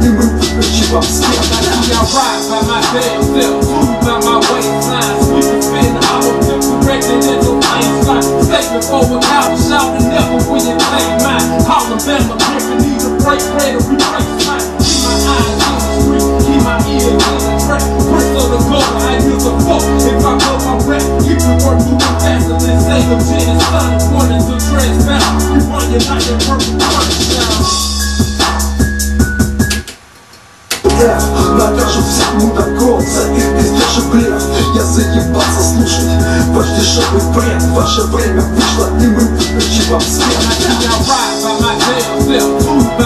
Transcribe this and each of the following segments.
we will put you up still. I see I rise by my damn self, food by my waistline, sweeping spin hollow, directed in the plain sight. Saving for a shout and never will you take mine. Alabama, pimping, need a break, ready to replace mine. Keep my eyes on the street, keep my ears on the track. Prince of the gold, I use a fuck if I blow my rap. Keep the work moving faster than Salem, Jen, and Sonic, one is a transparent. You run your night and purple. ваш дешевый бред Ваше время вышло и мы выключим вам свет I ride by my damn self, moved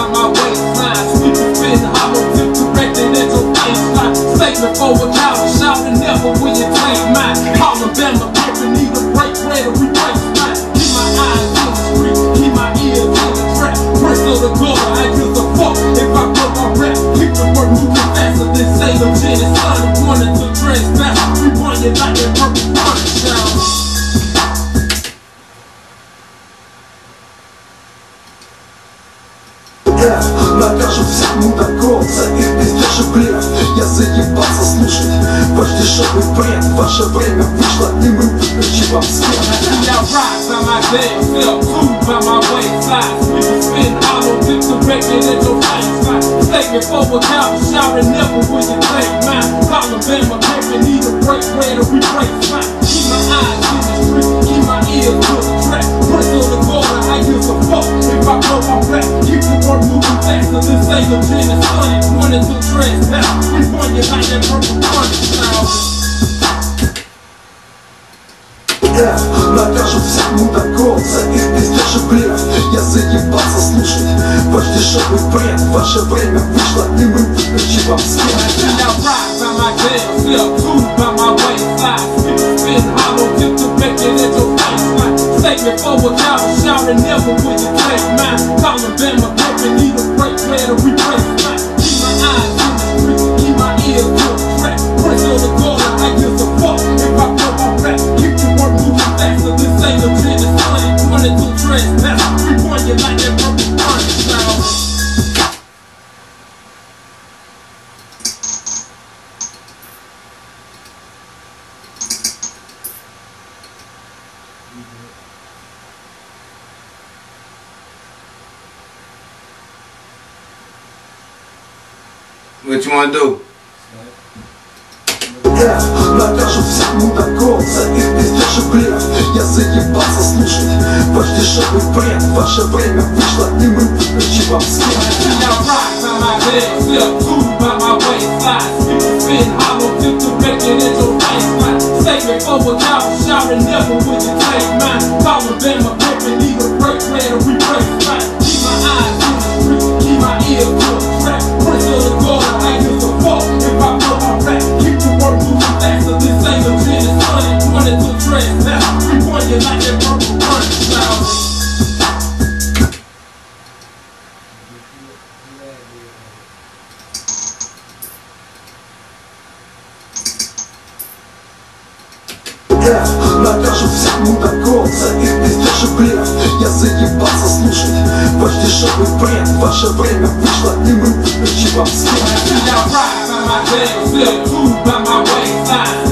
ваш дешевый бред Ваше время вышло и мы выключим вам свет I ride by my damn self, moved by my waistline. Sweeping, spin, hollow, tip, corrected into plain sight. Statement for a cow, shouting never when you take mine. Hollin' Bama, dripping, need a break, ready to replace mine. Keep my eyes in the street, keep my ears to the track. Prince of the border, I use a fork if I blow my rap. Keep the work moving faster than Salem, Jen and Sonny. Wanting to transbound, we run you like that purple punch sound. Yeah, накажут всех мудаков за их пиздеж и блеф Я заебался слушать ваш дешевый бред Ваше время вышло и мы выключим вам свет I ride by my damn self, moved by my waistline. Spin, hollow, tip, corrected into baseline. Statement for a cow, shouting never when you take mine. Calling need a What you wanna do? Yeah, накажут всех мудаков за их пиздеж Я заебался слушать ваш дешевый бред Ваше время вышло и мы выключим вам свет a cow, shouting never when you take mine. Calling Bama, dripping, need a break, ready to replace mine. Keep my eyes street, keep my ears to than Salem, Jen and Sonny. Wanting to transbound, we run you like that purple punch sound. Yeah, накажут всех мудаков за их пиздеж и блеф Я заебался слушать ваш дешевый бред Ваше время вышло и мы выключим вам свет I ride by my damn self, moved by my waistline.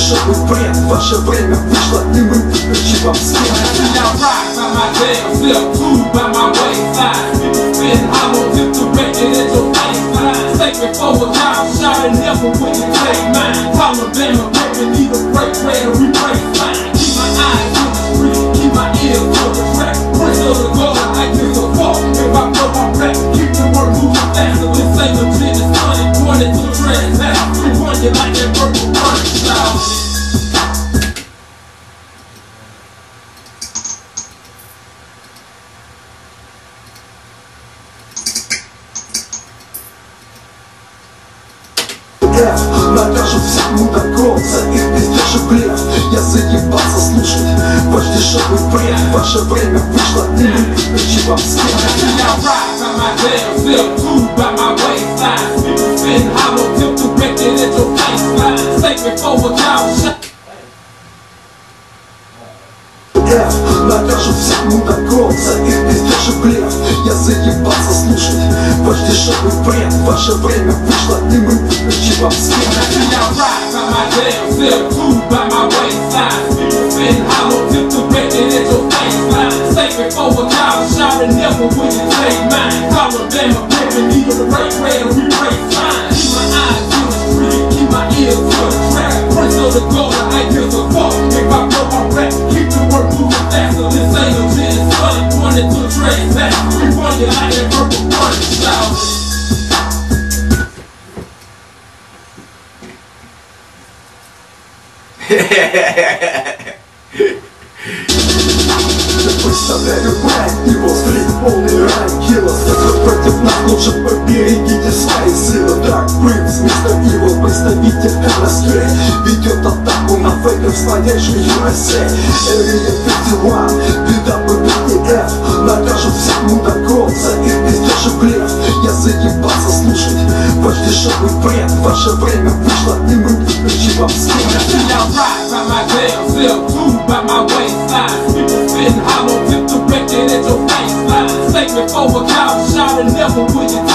ваш дешевый бред Ваше время вышло и мы выключим вам свет I ride by my damn self, moved by my waistline. Sweeping, spin, hollow, tip, corrected into baseline. Statement for a cow, shouting never when you take mine. Calling Bama, dripping, need a break, ready to replace F Накажут всех мудаков за их и блеф Я заебался слушать ваш дешевый бред Ваше время вышло и. Say before a cow shot. F Накажут всех мудаков за их и блеф Я заебался слушать ваш дешевый бред Ваше время вышло и мы skin. I see y'all rise on my damn self, food by my waistline. People spin hollow, tip the record at your baseline. Save it for a college shot and never will you take mine. Call a damn a pimpin', even the right Представляю брать его стрит полный ранкила Кто против нас лучше поберегите свои силы. Так Принц, мистер Ивил, представитель МСК Ведет атаку на фейков с надеждой USA Area 51, беда по F Накажут всех мудаков за их пиздеж и ваш дешевый бред Ваше время вышло и мы выключи вам свет See I ride by my damn self, food by my waistline. People spin hollow tip directed at your baseline. Say before a cow shot and never will you